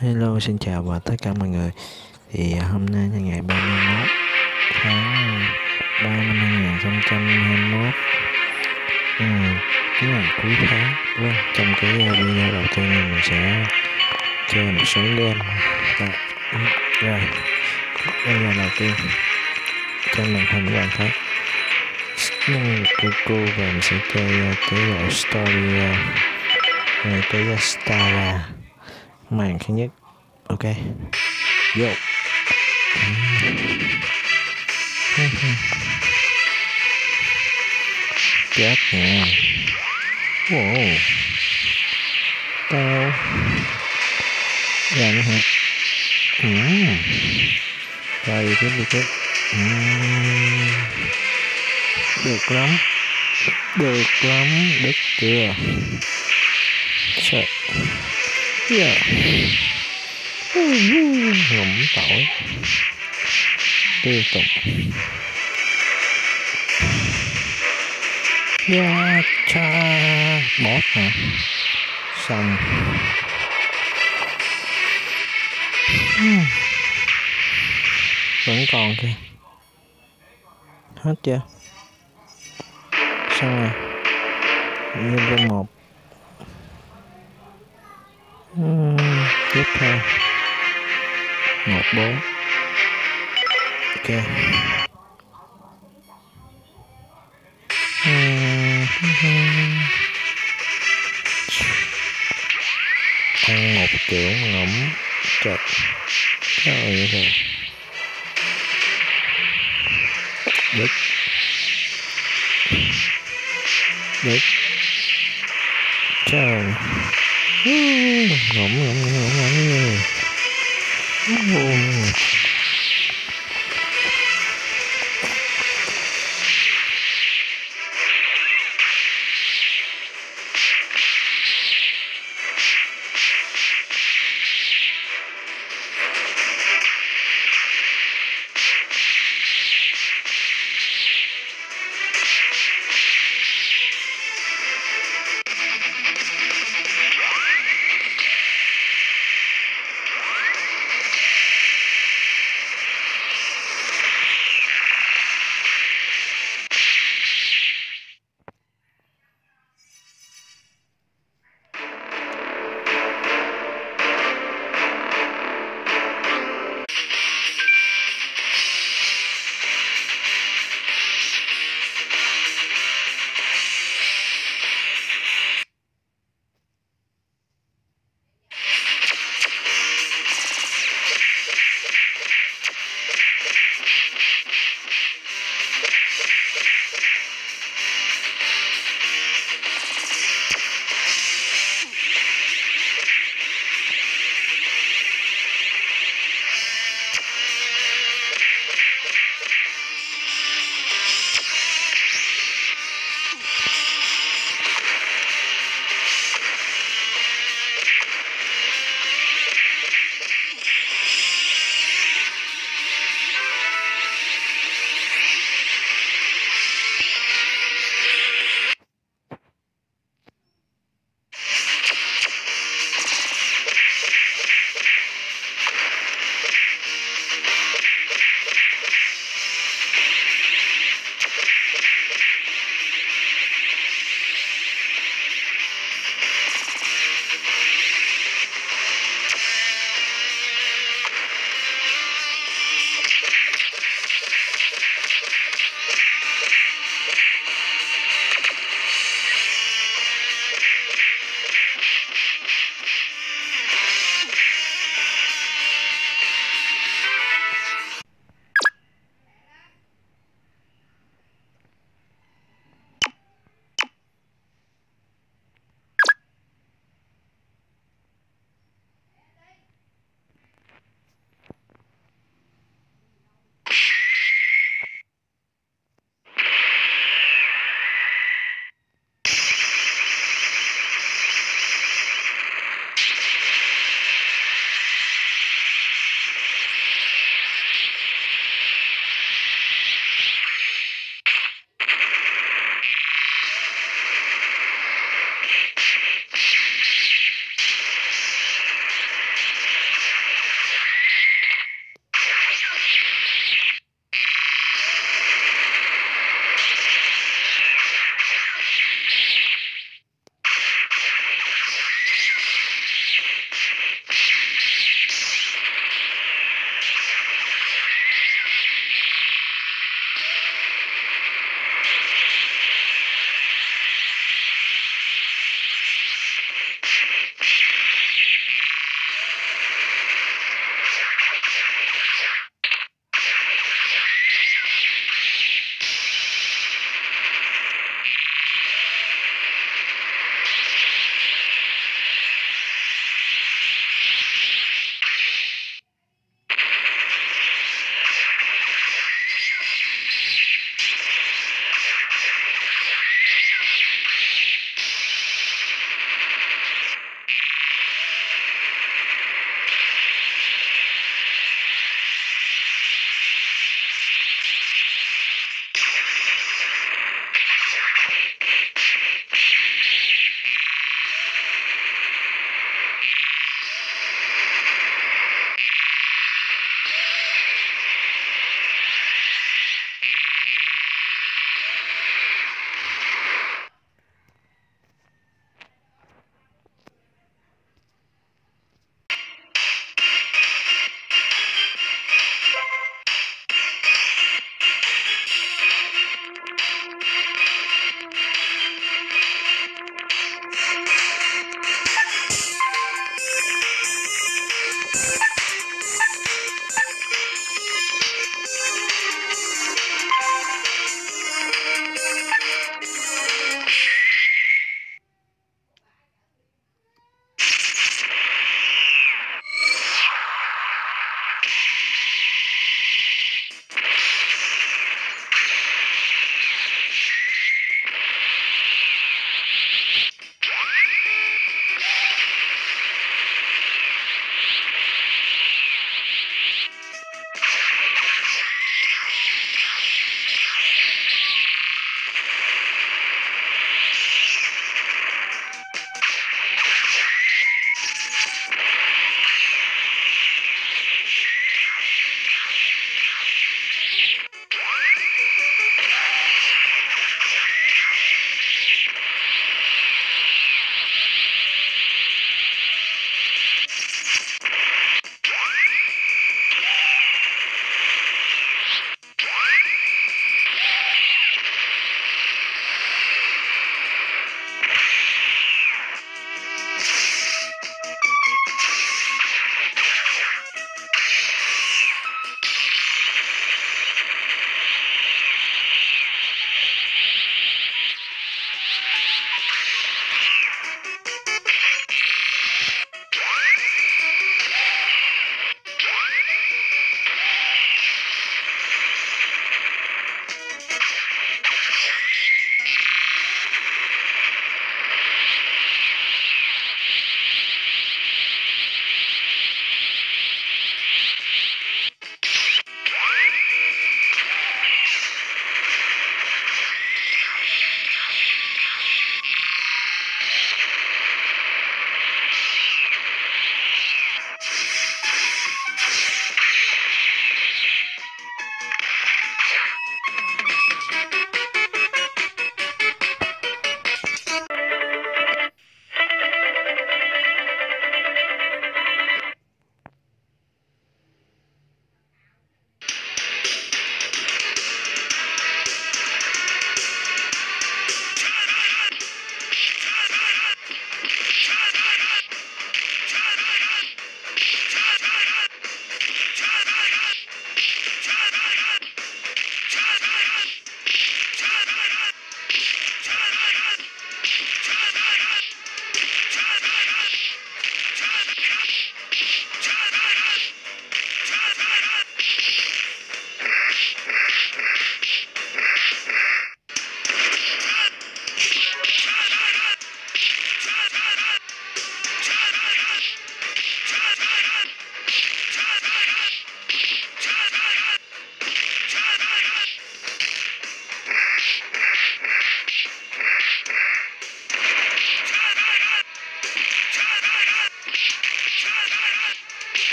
Hello, xin chào và tất cả mọi người. Thì à, hôm nay là ngày 31 tháng à, 3 năm 2021 à, ờ, Cái ngày cuối tháng. Vâng, trong cái à, video đầu tiên này mình sẽ chơi một số game. Rồi, ừ, rồi. đây là đầu tiên trên màn hình các bạn thấy nhân của cô và mình sẽ chơi cái loại story uh, cái Stara màn thứ nhất. Ok. Vô. Chết nè. Wow. Cao gần hả? Ừ. rồi tiếp đi tiếp. Ừ. được lắm. Được lắm. Đất chưa? Sợ yeah. ngụm tỏi tiêu tục. Yeah, cha bót hả? Xong. Hmm. Vẫn còn kìa. Hết chưa? Xong rồi. Như một uhm, tiếp theo. Một bốn. Ok. Ăn một kiểu ngỗng chật trời ơi rồi đứt. Đứt. Trời. Mm-hmm.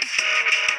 Nation.